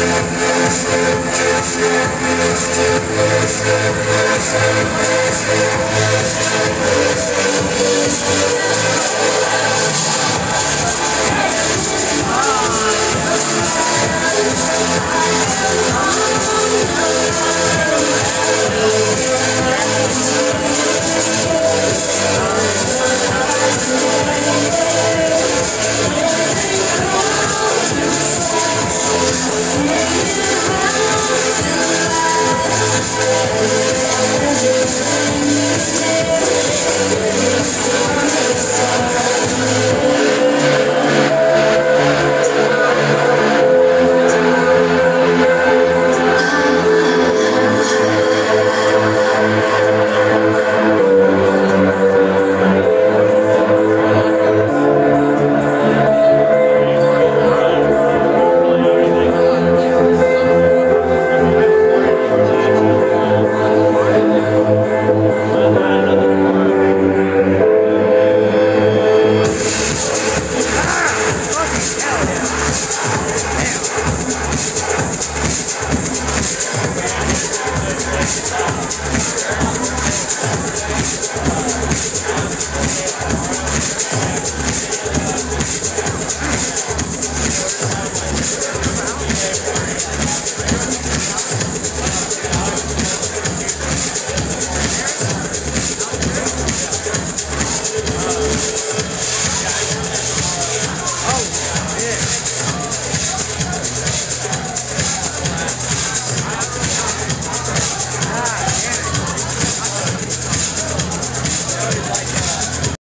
Oh, I'm